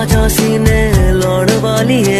राजा सीने लड़ वाली है।